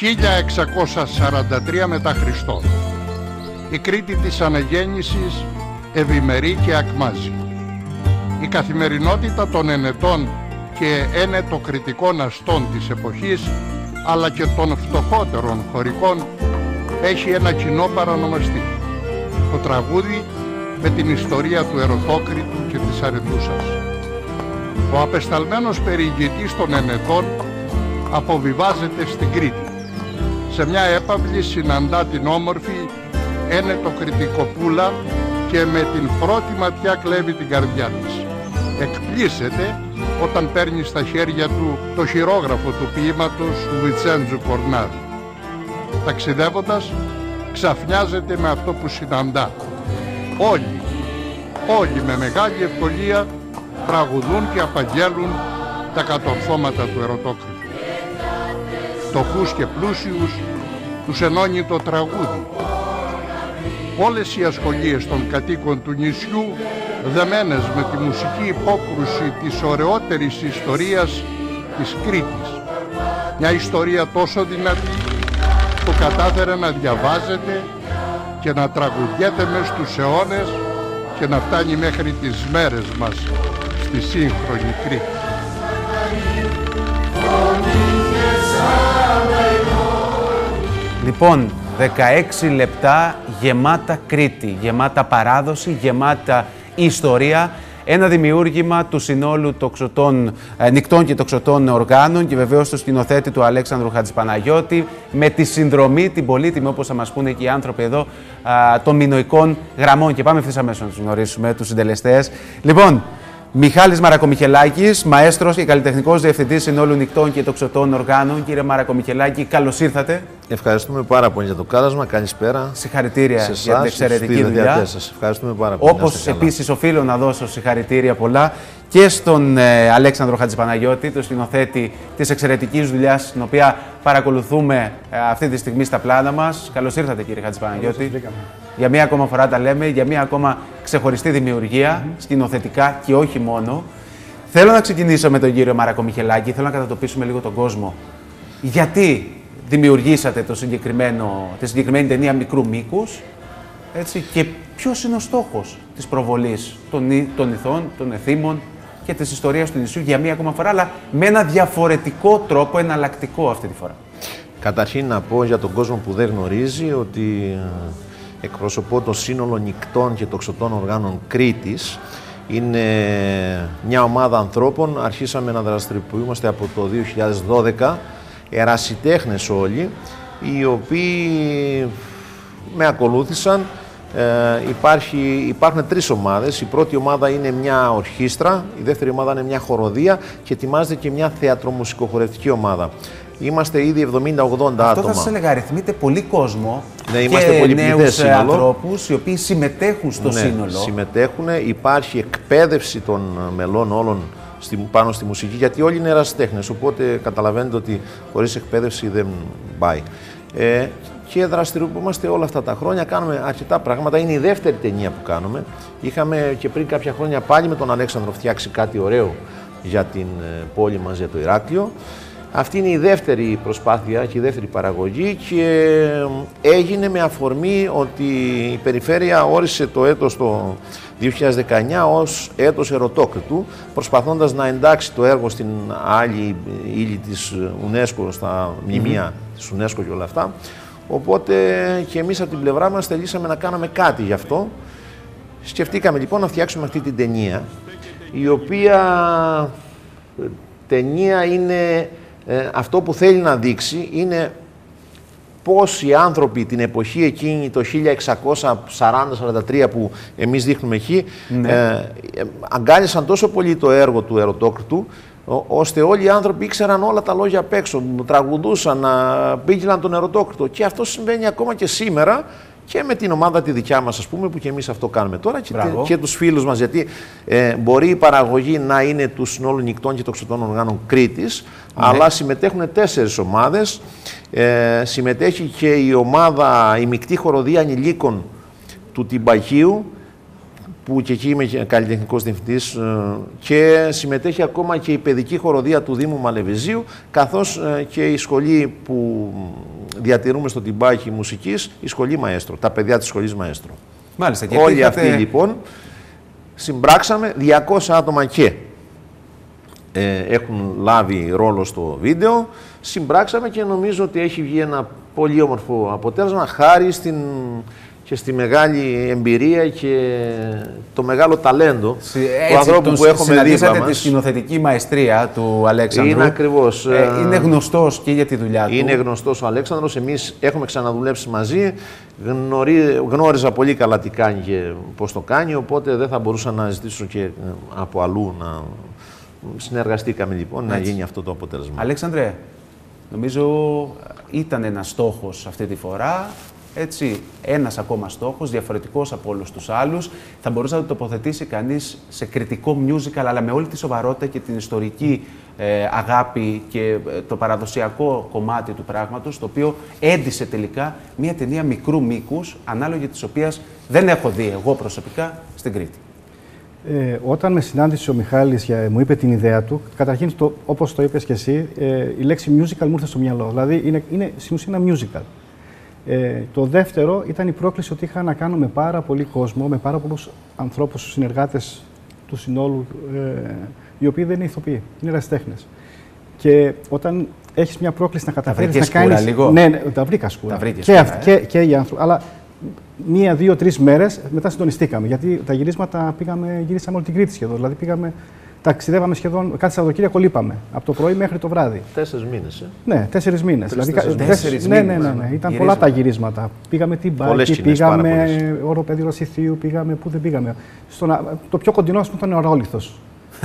1643 μετά Χριστό. Η Κρήτη της αναγέννησης ευημερεί και ακμάζει. Η καθημερινότητα των ενετών και ενετοκριτικών αστών της εποχής αλλά και των φτωχότερων χωρικών έχει ένα κοινό παρανομαστή. Το τραγούδι με την ιστορία του Ερωτόκριτου και της Αρετούσας. Ο απεσταλμένος περιηγητής των ενετών αποβιβάζεται στην Κρήτη. Σε μια έπαυλη συναντά την όμορφη ένετο κριτικοπούλα και με την πρώτη ματιά κλέβει την καρδιά της. Εκπλήσεται όταν παίρνει στα χέρια του το χειρόγραφο του ποίηματος Λουιτσέντζου Κορνάρου. Ταξιδεύοντας, ξαφνιάζεται με αυτό που συναντά. Όλοι, όλοι με μεγάλη ευκολία τραγουδούν και απαγγέλουν τα κατορθώματα του ερωτόκριτου. Φτωχούς και πλούσιους τους ενώνει το τραγούδι. Όλες οι ασχολίες των κατοίκων του νησιού δεμένες με τη μουσική υπόκρουση της ωραιότερης ιστορίας της Κρήτης. Μια ιστορία τόσο δυνατή που κατάφερε να διαβάζεται και να τραγουδιέται μες στους αιώνες και να φτάνει μέχρι τις μέρες μας στη σύγχρονη Κρήτη. Λοιπόν, 16 λεπτά γεμάτα Κρήτη, γεμάτα παράδοση, γεμάτα ιστορία. Ένα δημιούργημα του συνόλου τοξωτών, ε, νυχτών και τοξωτών οργάνων και βεβαίως του σκηνοθέτη του Αλέξανδρου Χατζηπαναγιώτη με τη συνδρομή, την πολύτιμη όπως θα μας πούνε και οι άνθρωποι εδώ, των μηνοϊκών γραμμών. Και πάμε ευθύς αμέσως να τους γνωρίσουμε, τους συντελεστές. Λοιπόν, Μιχάλης Μαρακομιχελάκης, μαέστρος και καλλιτεχνικός διευθυντής συνόλου νυχτών και τοξωτών οργάνων. Κύριε Μαρακομιχελάκη, καλώς ήρθατε. Ευχαριστούμε πάρα πολύ για το κάλεσμα. Καλησπέρα. Συγχαρητήρια σε εσάς, για την εξαιρετική δουλειά. Σας ευχαριστούμε πάρα πολύ. Όπως επίσης οφείλω να δώσω συγχαρητήρια πολλά και στον ε, Αλέξανδρο Χατζηπαναγιώτη, τον σκηνοθέτη της εξαιρετικής δουλειάς, την οποία παρακολουθούμε ε, αυτή τη στιγμή στα πλάνα μας. Καλώς ήρθατε κύριε Χατζηπαναγιώτη. Για μία ακόμα φορά τα λέμε, για μία ακόμα ξεχωριστή δημιουργία, mm -hmm. σκηνοθετικά και όχι μόνο. Θέλω να ξεκινήσω με τον κύριο Μαρακό Μιχελάκη, θέλω να κατατοπίσουμε λίγο τον κόσμο. Γιατί δημιουργήσατε το συγκεκριμένο, τη συγκεκριμένη ταινία μικρού μήκους και ποιος είναι ο στόχος της προβολής των, των ηθών, των εθήμων και της ιστορίας του νησιού για μία ακόμα φορά, αλλά με ένα διαφορετικό τρόπο, εναλλακτικό αυτή τη φορά; Καταρχήν να πω για τον κόσμο που δεν γνωρίζει ότι εκπροσωπώ το σύνολο νυχτών και τοξωτών οργάνων Κρήτης. Είναι μια ομάδα ανθρώπων, αρχίσαμε να δραστηριοποιούμαστε από το 2012, ερασιτέχνες όλοι, οι οποίοι με ακολούθησαν. Ε, υπάρχει, υπάρχουν τρεις ομάδες. Η πρώτη ομάδα είναι μια ορχήστρα, η δεύτερη ομάδα είναι μια χοροδία και ετοιμάζεται και μια θεατρομουσικοχορευτική ομάδα. Είμαστε ήδη 70-80 άτομα. Αυτό θα σας έλεγα, αριθμείτε πολύ κόσμο ναι, είμαστε και πολύ νέους ανθρώπους οι οποίοι συμμετέχουν στο ναι, σύνολο. συμμετέχουν. Υπάρχει εκπαίδευση των μελών όλων πάνω στη μουσική, γιατί όλοι είναι ερασιτέχνες, οπότε καταλαβαίνετε ότι χωρίς εκπαίδευση δεν πάει. Ε, και δραστηριοποιούμαστε όλα αυτά τα χρόνια, κάνουμε αρκετά πράγματα. Είναι η δεύτερη ταινία που κάνουμε. Είχαμε και πριν κάποια χρόνια πάλι με τον Αλέξανδρο φτιάξει κάτι ωραίο για την ε, πόλη μας, για το Ηράκλειο. Αυτή είναι η δεύτερη προσπάθεια και η δεύτερη παραγωγή και έγινε με αφορμή ότι η Περιφέρεια όρισε το έτος το 2019 ως έτος ερωτόκριτου προσπαθώντας να εντάξει το έργο στην άλλη ύλη της UNESCO, στα μνημεία mm της UNESCO και όλα αυτά. Οπότε και εμείς από την πλευρά μας θελήσαμε να κάνουμε κάτι γι' αυτό. Σκεφτήκαμε λοιπόν να φτιάξουμε αυτή την ταινία η οποία ταινία είναι ε, αυτό που θέλει να δείξει είναι πώς οι άνθρωποι την εποχή εκείνη το 1640-43 που εμείς δείχνουμε εκεί ναι. ε, αγκάλισαν τόσο πολύ το έργο του ερωτόκριτου ώστε όλοι οι άνθρωποι ήξεραν όλα τα λόγια απ' έξω, τραγουδούσαν, πήγαιναν τον ερωτόκριτο και αυτό συμβαίνει ακόμα και σήμερα και με την ομάδα τη δικιά μας, ας πούμε, που και εμείς αυτό κάνουμε τώρα και, και τους φίλους μας, γιατί ε, μπορεί η παραγωγή να είναι του συνόλου νυχτών και τοξωτών οργάνων Κρήτης, ναι. αλλά συμμετέχουν τέσσερις ομάδες. Ε, συμμετέχει και η ομάδα, η μεικτή χοροδία ανηλίκων του Τυμπαγίου, που και εκεί είμαι καλλιτεχνικός διευθυντής ε, και συμμετέχει ακόμα και η παιδική χοροδία του Δήμου Μαλεβεζίου καθώς ε, και η σχολή που διατηρούμε στο Τιμπάχι Μουσικής, η σχολή Μαέστρο, τα παιδιά της σχολής Μαέστρο. Μάλιστα. Και Όλοι αυτοί λοιπόν συμπράξαμε 200 άτομα και ε, έχουν λάβει ρόλο στο βίντεο. Συμπράξαμε και νομίζω ότι έχει βγει ένα πολύ όμορφο αποτέλεσμα χάρη στην και στη μεγάλη εμπειρία και το μεγάλο ταλέντο Έτσι, του ανθρώπου που έχουμε δίπλα τη μας. σκηνοθετική μαεστρία του Αλέξανδρου. Είναι ακριβώς. Ε, είναι γνωστός και για τη δουλειά του. Είναι γνωστός ο Αλέξανδρος, εμείς έχουμε ξαναδουλέψει μαζί, γνωρί, γνώριζα πολύ καλά τι κάνει και πώς το κάνει, οπότε δεν θα μπορούσα να ζητήσω και ε, από αλλού να συνεργαστήκαμε λοιπόν να γίνει αυτό το αποτέλεσμα. Αλέξανδρε, νομίζω ήταν ένας στόχος αυτή τη φορά. Έτσι, ένας ακόμα στόχος, διαφορετικός από όλους τους άλλους. Θα μπορούσε να το τοποθετήσει κανείς σε κριτικό musical, αλλά με όλη τη σοβαρότητα και την ιστορική ε, αγάπη και ε, το παραδοσιακό κομμάτι του πράγματος, το οποίο έντισε τελικά μια ταινία μικρού μήκους, ανάλογη της οποίας δεν έχω δει εγώ προσωπικά στην Κρήτη. Ε, όταν με συνάντησε ο Μιχάλης και μου είπε την ιδέα του, καταρχήν, το, όπως το είπες και εσύ, ε, η λέξη musical μου ήρθε στο μυαλό. Δηλαδή, είναι, είναι στην ουσία ένα musical. Ε, το δεύτερο ήταν η πρόκληση ότι είχα να κάνω με πάρα πολύ κόσμο, με πάρα πολλούς ανθρώπους, συνεργάτες του συνόλου, ε, οι οποίοι δεν είναι ηθοποιοί, είναι ερασιτέχνες. Και όταν έχεις μια πρόκληση να καταφέρεις να βρήκες σκούρα κάνεις... λίγο; Ναι, ναι, τα βρήκα σκούρα. Τα βρήκες και, σκούρα, αυτοί- ε; και, και οι άνθρωποι. Αλλά μία, δύο, τρεις μέρες μετά συντονιστήκαμε. Γιατί τα γυρίσματα πήγαμε, γυρίσαμε όλη την Κρήτη σχεδόν. Δηλαδή πήγαμε, ταξιδεύαμε σχεδόν, κάθε Σαββατοκύριακο λείπαμε. Από το πρωί μέχρι το βράδυ. Τέσσερις μήνες. Ε; Ναι, τέσσερις μήνες. Δηλαδή, τέσσερις κα- μήνες. τέσσερις- ναι, ναι, ναι, ναι. Ήταν Γυρίσματα. πολλά τα γυρίσματα. Πήγαμε την Πολλές Πάκη, σκηνές, πάρα πήγαμε οροπέδιο Ρωσιθίου, πήγαμε πού δεν πήγαμε. Στον, α- το πιο κοντινό ας πούμε, ήταν ο Αρόλιθο.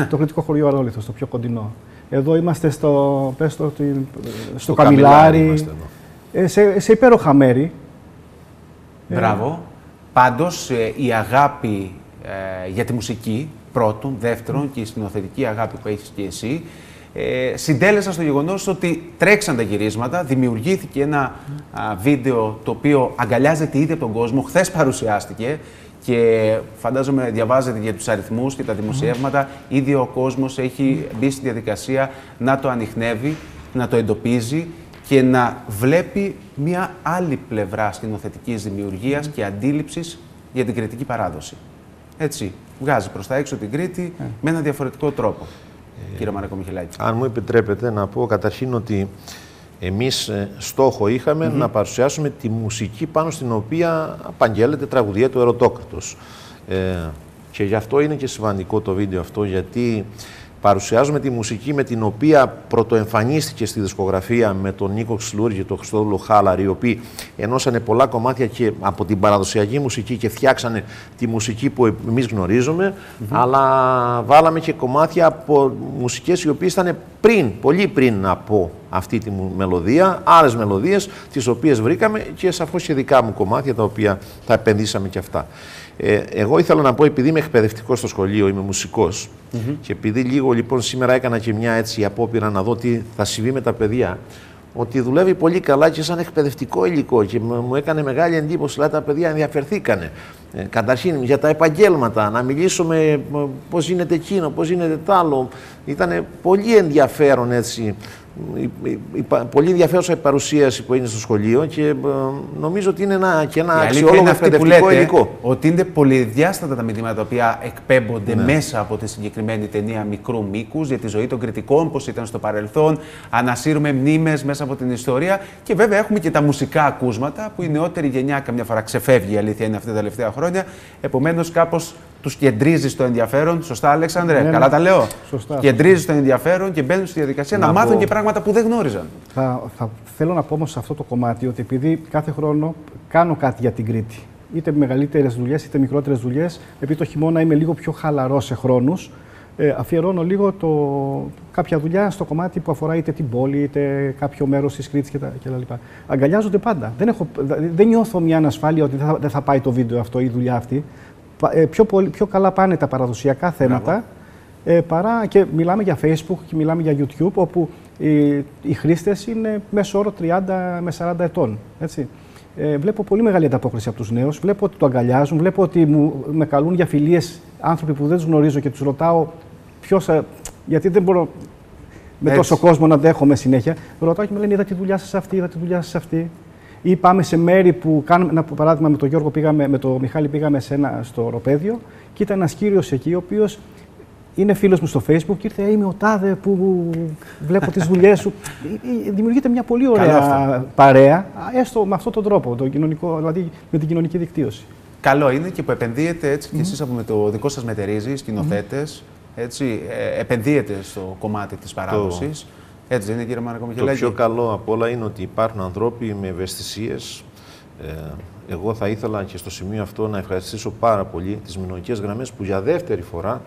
το κριτικό χωριό Αρόλιθο, το πιο κοντινό. Εδώ είμαστε στο, πες το, τι- στο, Καμιλάρι Καμιλάρι, είμαστε εδώ. ε, σε, σε υπέροχα μέρη. Μπράβο. Πάντως, ε, η αγάπη ε, για τη μουσική, πρώτον. Δεύτερον, και η σκηνοθετική αγάπη που έχεις και εσύ, ε, συντέλεσαν στο γεγονός ότι τρέξαν τα γυρίσματα, δημιουργήθηκε ένα α, βίντεο το οποίο αγκαλιάζεται ήδη από τον κόσμο, χθες παρουσιάστηκε και φαντάζομαι διαβάζετε για τους αριθμούς και τα δημοσιεύματα, ήδη ο κόσμος έχει μπει στη διαδικασία να το ανοιχνεύει, να το εντοπίζει και να βλέπει μια άλλη πλευρά σκηνοθετικής δημιουργίας και αντίληψης για την κριτική παράδοση. Έτσι, βγάζει προς τα έξω την Κρήτη με ένα διαφορετικό τρόπο, κύριε Μαρακό Μιχελάκη. Αν μου επιτρέπετε να πω καταρχήν ότι εμείς ε, στόχο είχαμε να παρουσιάσουμε τη μουσική πάνω στην οποία απαγγέλλεται τραγουδία του Ερωτόκρατος. Ε, και γι' αυτό είναι και σημαντικό το βίντεο αυτό, γιατί παρουσιάζουμε τη μουσική με την οποία πρωτοεμφανίστηκε στη δισκογραφία με τον Νίκο Ξυλούρη και τον Χριστόδουλο Χάλαρη, οι οποίοι ενώσανε πολλά κομμάτια και από την παραδοσιακή μουσική και φτιάξανε τη μουσική που εμείς γνωρίζουμε, αλλά βάλαμε και κομμάτια από μουσικές οι οποίες ήταν πριν, πολύ πριν από αυτή τη μου μελωδία, άλλες μελωδίες τις οποίες βρήκαμε και σαφώς και δικά μου κομμάτια τα οποία τα επενδύσαμε και αυτά. Ε, εγώ ήθελα να πω, επειδή είμαι εκπαιδευτικός στο σχολείο, είμαι μουσικός και επειδή λίγο λοιπόν σήμερα έκανα και μια έτσι απόπειρα να δω τι θα συμβεί με τα παιδιά, ότι δουλεύει πολύ καλά και σαν εκπαιδευτικό υλικό και μου μου έκανε μεγάλη εντύπωση, δηλαδή τα παιδιά ενδιαφερθήκανε. Ε, καταρχήν για τα επαγγέλματα, να μιλήσουμε ε, πώς γίνεται εκείνο, πώς γίνεται τ' άλλο. Ήταν πολύ ενδιαφέρον έτσι, η- η- η πα- πολύ ενδιαφέρουσα η παρουσίαση που έγινε στο σχολείο και ε, νομίζω ότι είναι ένα, και ένα Η αλήθεια αξιόλογο είναι αυτή που εκπαιδευτικό λέτε, υλικό. ότι είναι πολυδιάστατα τα μηνύματα τα οποία εκπέμπονται μέσα από τη συγκεκριμένη ταινία μικρού μήκους για τη ζωή των κριτικών, πώς ήταν στο παρελθόν. Ανασύρουμε μνήμες μέσα από την ιστορία και βέβαια έχουμε και τα μουσικά ακούσματα που η νεότερη γενιά καμιά φορά ξεφεύγει, η αλήθεια είναι αυτή τα τελευταία χρόνια. Επομένως, κάπως τους κεντρίζεις το ενδιαφέρον. Σωστά, Αλέξανδρε, Ναι, ναι. καλά τα λέω; Σωστά. Κεντρίζεις το ενδιαφέρον και μπαίνουν στη διαδικασία να, Να μάθουν πω- και πράγματα που δεν γνώριζαν. Θα, θα θέλω να πω όμως σε αυτό το κομμάτι ότι επειδή κάθε χρόνο κάνω κάτι για την Κρήτη, είτε μεγαλύτερες δουλειές είτε μικρότερες δουλειές, επειδή το χειμώνα είμαι λίγο πιο χαλαρός σε χρόνους, ε, αφιερώνω λίγο το, κάποια δουλειά στο κομμάτι που αφορά είτε την πόλη είτε κάποιο μέρος της Κρήτης κτλ. Αγκαλιάζονται πάντα. Δεν, έχω, δεν νιώθω μια ανασφάλεια ότι δεν θα, δεν θα πάει το βίντεο αυτό ή η δουλειά αυτή. Πα- ε, πιο, πολύ, πιο καλά πάνε τα παραδοσιακά θέματα ε, παρά και μιλάμε για Facebook και μιλάμε για YouTube, όπου οι, οι χρήστες είναι μέσω όρο 30 με 40 ετών. Έτσι. ε, βλέπω πολύ μεγάλη ανταπόκριση από τους νέους. Βλέπω ότι το αγκαλιάζουν, βλέπω ότι μου, με καλούν για φιλίες άνθρωποι που δεν τους γνωρίζω και τους ρωτάω ποιος. Γιατί δεν μπορώ με Έτσι. τόσο κόσμο να δέχομαι συνέχεια. Ρωτάω και μου λένε: Είδα τη δουλειά σας αυτή, είδα τη δουλειά σας αυτή. Ή πάμε σε μέρη που κάνουμε. Ένα παράδειγμα με τον Γιώργο πήγαμε, με τον Μιχάλη πήγαμε σε ένα, στο οροπέδιο και ήταν ένας κύριος εκεί, ο οποίος είναι φίλος μου στο Facebook και ήρθε, «Ε, είμαι ο Τάδε που βλέπω τις δουλειές σου. Ε, ε, Δημιουργείται μια πολύ Καλό ωραία αυτό. παρέα, α, έστω με αυτόν τον τρόπο, το κοινωνικό, δηλαδή με την κοινωνική δικτύωση. Καλό είναι και που επενδύετε έτσι και εσείς από με το δικό σας μετερίζει, σκηνοθέτες, έτσι, ε, επενδύετε στο κομμάτι της παράδοσης. Έτσι δεν είναι κύριε Το Μαρακομιχελάκη. πιο καλό απ' όλα είναι ότι υπάρχουν ανθρώποι με ευαισθησίες. Ε, εγώ θα ήθελα και στο σημείο αυτό να ευχαριστήσω πάρα πολύ τις μηνωτικές γραμμές που για δεύτερη φορά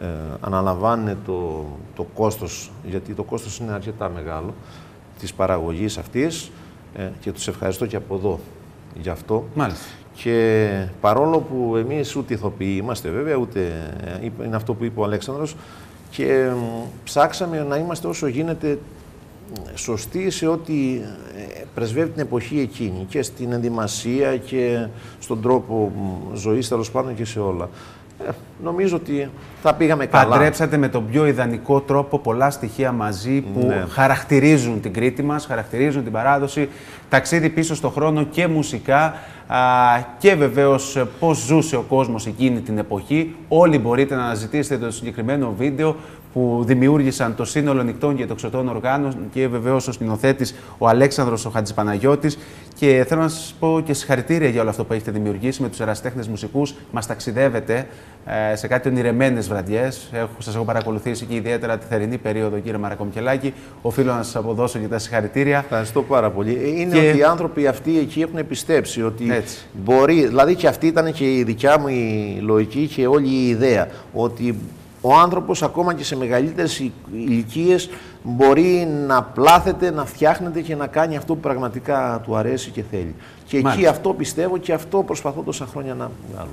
ε, αναλαμβάνουν το, το κόστος, γιατί το κόστος είναι αρκετά μεγάλο, της παραγωγής αυτής ε, και τους ευχαριστώ και από εδώ γι' αυτό. Μάλιστα. Και παρόλο που εμείς ούτε ηθοποιοί είμαστε βέβαια, ούτε ε, είπε- είναι αυτό που είπε ο Αλέξανδρος και μ, ψάξαμε να είμαστε όσο γίνεται μ, σωστοί σε ό,τι ε, πρεσβεύει την εποχή εκείνη και στην ενδυμασία και στον τρόπο μ, ζωής τέλος πάντων και σε όλα. Ε, νομίζω ότι θα πήγαμε καλά. Παντρέψατε με τον πιο ιδανικό τρόπο πολλά στοιχεία μαζί που Ναι. χαρακτηρίζουν την Κρήτη μας, χαρακτηρίζουν την παράδοση, ταξίδι πίσω στο χρόνο και μουσικά α, και βεβαίως ε, πώς ζούσε ο κόσμος εκείνη την εποχή. Όλοι μπορείτε να αναζητήσετε το συγκεκριμένο βίντεο που δημιούργησαν το σύνολο νυχτών και τοξωτών οργάνων και βεβαίως ο σκηνοθέτης ο Αλέξανδρος ο Χατζηπαναγιώτης και θέλω να σας πω και συγχαρητήρια για όλο αυτό που έχετε δημιουργήσει με τους εραστέχνες μουσικούς. Μας ταξιδεύετε ε, σε κάτι ονειρεμένες βραδιές. Έχω, σας έχω παρακολουθήσει και ιδιαίτερα τη θερινή περίοδο κύριε Μαρακομικελάκη. Οφείλω να σας αποδώσω και τα συγχαρητήρια. Ευχαριστώ πάρα πολύ. Ε, Είναι Και- ότι οι άνθρωποι αυτοί εκεί έχουν πιστέψει ότι Έτσι. μπορεί, δηλαδή και αυτή ήταν και η δικιά μου η λογική και όλη η ιδέα, ότι ο άνθρωπος ακόμα και σε μεγαλύτερες η- ηλικίες μπορεί να πλάθεται, να φτιάχνεται και να κάνει αυτό που πραγματικά του αρέσει και θέλει. Και εκεί Μάλιστα. αυτό πιστεύω και αυτό προσπαθώ τόσα χρόνια να βγάλω.